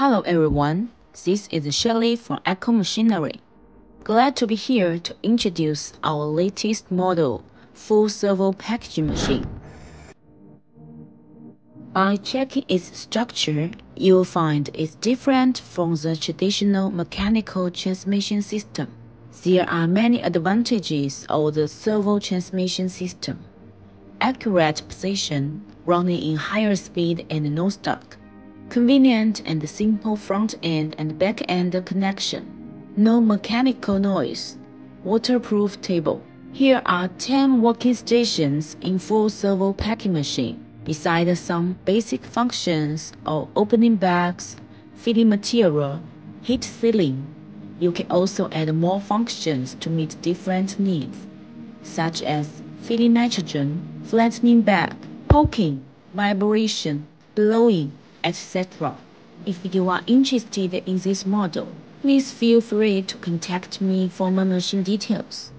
Hello everyone, this is Shirley from Echo Machinery. Glad to be here to introduce our latest model, full servo packaging machine. By checking its structure, you'll find it's different from the traditional mechanical transmission system. There are many advantages of the servo transmission system. Accurate position, running in higher speed and no stuck. Convenient and simple front end and back end connection. No mechanical noise. Waterproof table. Here are 10 working stations in full servo packing machine, besides some basic functions of opening bags, feeding material, heat sealing. You can also add more functions to meet different needs, such as feeding nitrogen, flattening bag, poking, vibration, blowing, etc. If you are interested in this model, please feel free to contact me for more machine details.